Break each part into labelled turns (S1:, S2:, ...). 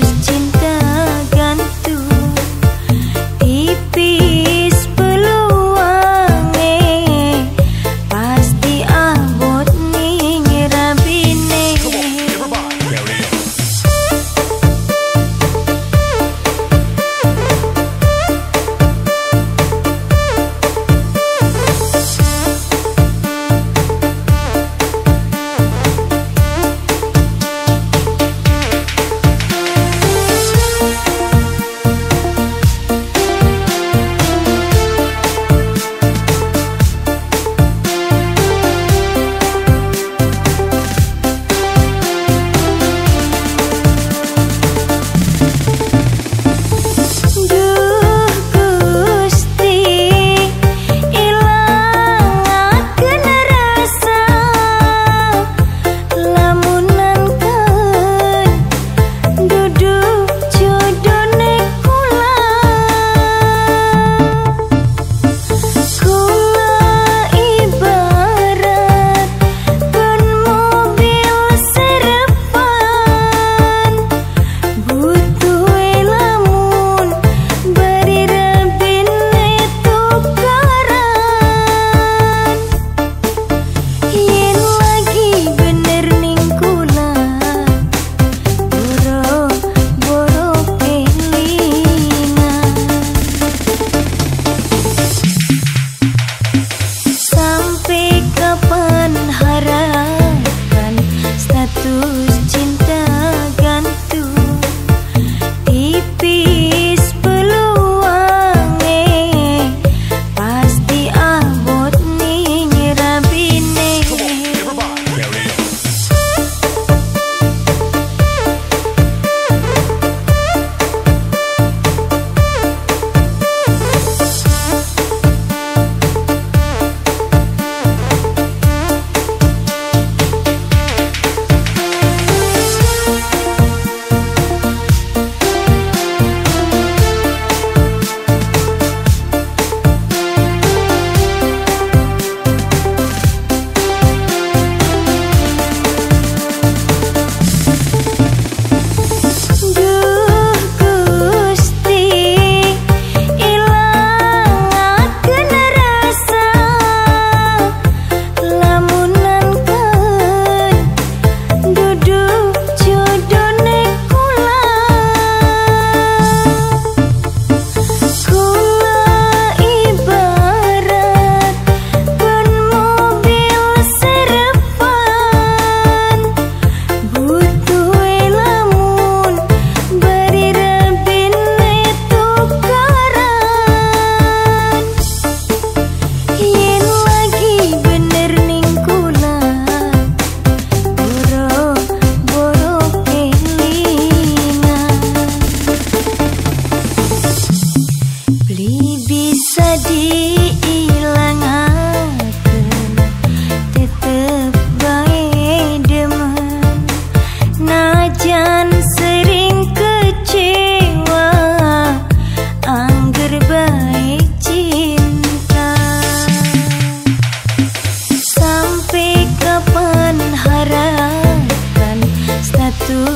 S1: 人间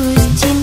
S1: Ooh,